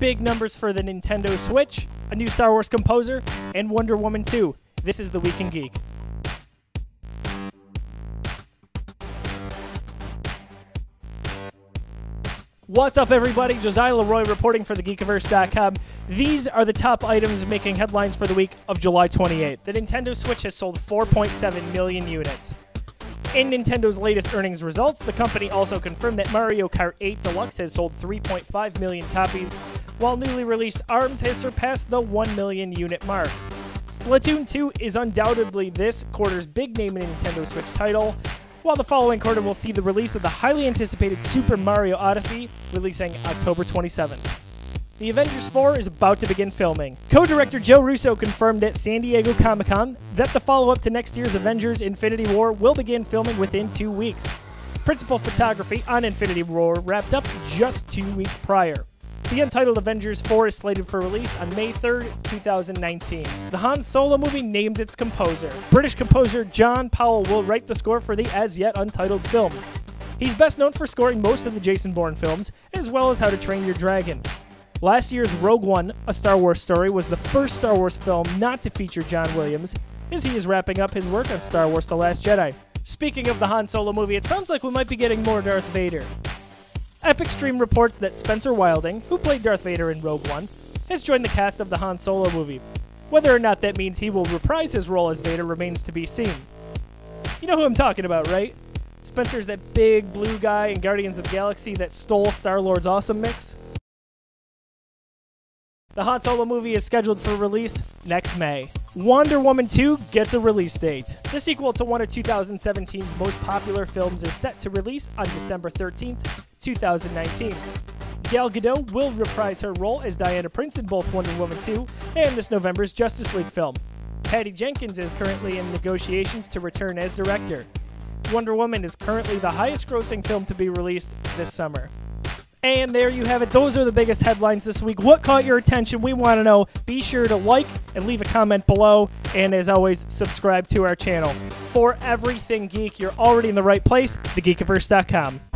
big numbers for the Nintendo Switch, a new Star Wars composer, and Wonder Woman 2. This is The Week in Geek. What's up, everybody? Josiah LeRoy reporting for thegeekiverse.com. These are the top items making headlines for the week of July 28th. The Nintendo Switch has sold 4.7 million units. In Nintendo's latest earnings results, the company also confirmed that Mario Kart 8 Deluxe has sold 3.5 million copies, while newly released ARMS has surpassed the 1 million unit mark. Splatoon 2 is undoubtedly this quarter's big name in Nintendo Switch title, while the following quarter will see the release of the highly anticipated Super Mario Odyssey, releasing October 27th. The Avengers 4 is about to begin filming. Co director Joe Russo confirmed at San Diego Comic Con that the follow up to next year's Avengers Infinity War will begin filming within two weeks. Principal photography on Infinity War wrapped up just two weeks prior. The untitled Avengers 4 is slated for release on May 3rd, 2019. The Han Solo movie names its composer. British composer John Powell will write the score for the as yet untitled film. He's best known for scoring most of the Jason Bourne films, as well as How to Train Your Dragon. Last year's Rogue One, a Star Wars story, was the first Star Wars film not to feature John Williams, as he is wrapping up his work on Star Wars The Last Jedi. Speaking of the Han Solo movie, it sounds like we might be getting more Darth Vader. Epic Stream reports that Spencer Wilding, who played Darth Vader in Rogue One, has joined the cast of the Han Solo movie. Whether or not that means he will reprise his role as Vader remains to be seen. You know who I'm talking about, right? Spencer's that big blue guy in Guardians of Galaxy that stole Star Lord's awesome mix. The Han Solo movie is scheduled for release next May. Wonder Woman 2 gets a release date. The sequel to one of 2017's most popular films is set to release on December 13th, 2019. Gal Gadot will reprise her role as Diana Prince in both Wonder Woman 2 and this November's Justice League film. Patty Jenkins is currently in negotiations to return as director. Wonder Woman is currently the highest grossing film to be released this summer. And there you have it. Those are the biggest headlines this week. What caught your attention? We want to know. Be sure to like and leave a comment below. And as always, subscribe to our channel. For everything geek, you're already in the right place, thegeekiverse.com.